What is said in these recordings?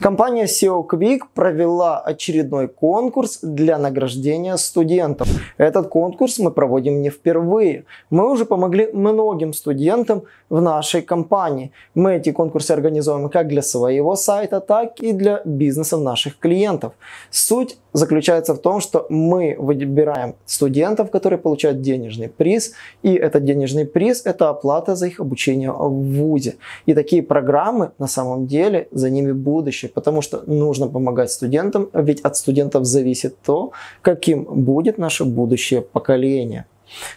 Компания SEO Quick провела очередной конкурс для награждения студентов. Этот конкурс мы проводим не впервые. Мы уже помогли многим студентам в нашей компании. Мы эти конкурсы организуем как для своего сайта, так и для бизнеса наших клиентов. Суть заключается в том, что мы выбираем студентов, которые получают денежный приз, и этот денежный приз – это оплата за их обучение в ВУЗе. И такие программы, на самом деле, за ними будущее, потому что нужно помогать студентам, ведь от студентов зависит то, каким будет наше будущее поколение.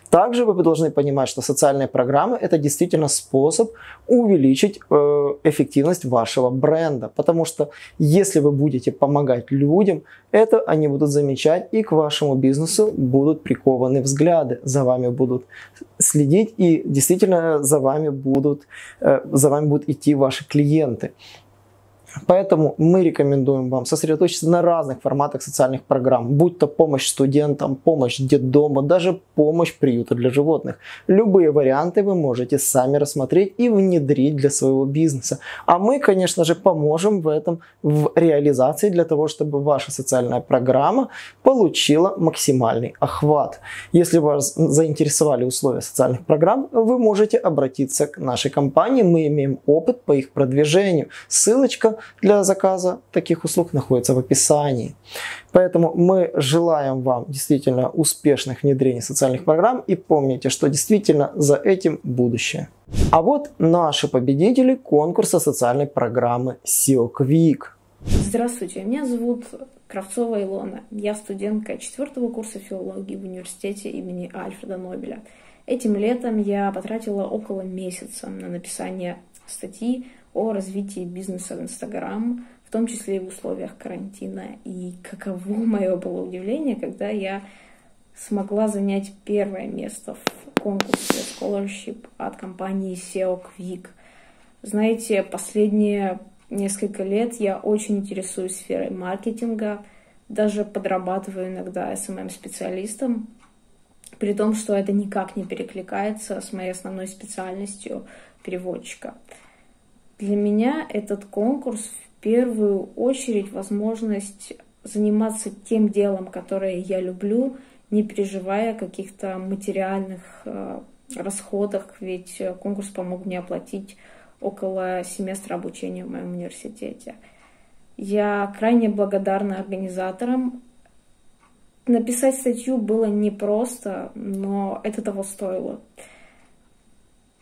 Также вы должны понимать, что социальные программы это действительно способ увеличить э, эффективность вашего бренда. Потому что если вы будете помогать людям, это они будут замечать и к вашему бизнесу будут прикованы взгляды. За вами будут следить и действительно за вами будут, э, за вами будут идти ваши клиенты. Поэтому мы рекомендуем вам сосредоточиться на разных форматах социальных программ, будь то помощь студентам, помощь детдому, даже помощь приюта для животных. Любые варианты вы можете сами рассмотреть и внедрить для своего бизнеса. А мы, конечно же, поможем в этом в реализации для того, чтобы ваша социальная программа получила максимальный охват. Если вас заинтересовали условия социальных программ, вы можете обратиться к нашей компании. Мы имеем опыт по их продвижению. Ссылочка для заказа таких услуг находится в описании. Поэтому мы желаем вам действительно успешных внедрений социальных программ и помните, что действительно за этим будущее. А вот наши победители конкурса социальной программы SEO Quick. Здравствуйте, меня зовут Кравцова Илона. Я студентка четвертого курса филологии в университете имени Альфреда Нобеля. Этим летом я потратила около месяца на написание статьи о развитии бизнеса в Инстаграм, в том числе и в условиях карантина. И каково мое было удивление, когда я смогла занять первое место в конкурсе Scholarship от компании SEO Quick. Знаете, последние несколько лет я очень интересуюсь сферой маркетинга, даже подрабатываю иногда SMM-специалистом, при том, что это никак не перекликается с моей основной специальностью переводчика. Для меня этот конкурс в первую очередь возможность заниматься тем делом, которое я люблю, не переживая каких-то материальных э, расходах, ведь конкурс помог мне оплатить около семестра обучения в моем университете. Я крайне благодарна организаторам. Написать статью было непросто, но это того стоило.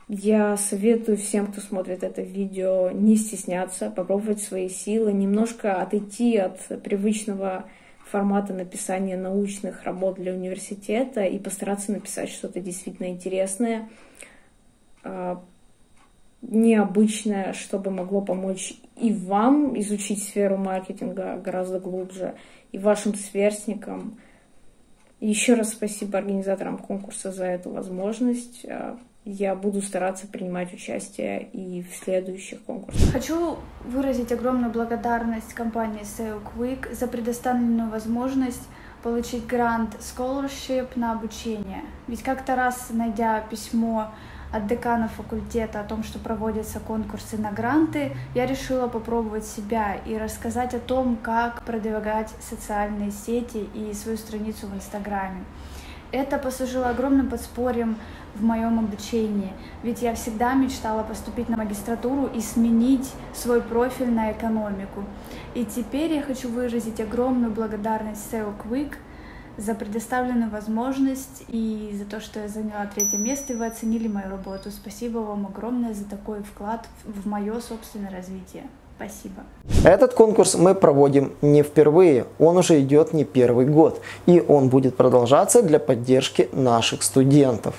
Я советую всем, кто смотрит это видео, не стесняться, попробовать свои силы, немножко отойти от привычного формата написания научных работ для университета и постараться написать что-то действительно интересное, а, необычное, чтобы могло помочь и вам изучить сферу маркетинга гораздо глубже, и вашим сверстникам. Еще раз спасибо организаторам конкурса за эту возможность. А, я буду стараться принимать участие и в следующих конкурсах. Хочу выразить огромную благодарность компании SEO Quick за предоставленную возможность получить грант scholarship на обучение. Ведь как-то раз, найдя письмо от декана факультета о том, что проводятся конкурсы на гранты, я решила попробовать себя и рассказать о том, как продвигать социальные сети и свою страницу в Инстаграме. Это послужило огромным подспорьем в моем обучении, ведь я всегда мечтала поступить на магистратуру и сменить свой профиль на экономику. И теперь я хочу выразить огромную благодарность SEO Quick за предоставленную возможность и за то, что я заняла третье место, и вы оценили мою работу. Спасибо вам огромное за такой вклад в мое собственное развитие. Спасибо. Этот конкурс мы проводим не впервые, он уже идет не первый год, и он будет продолжаться для поддержки наших студентов.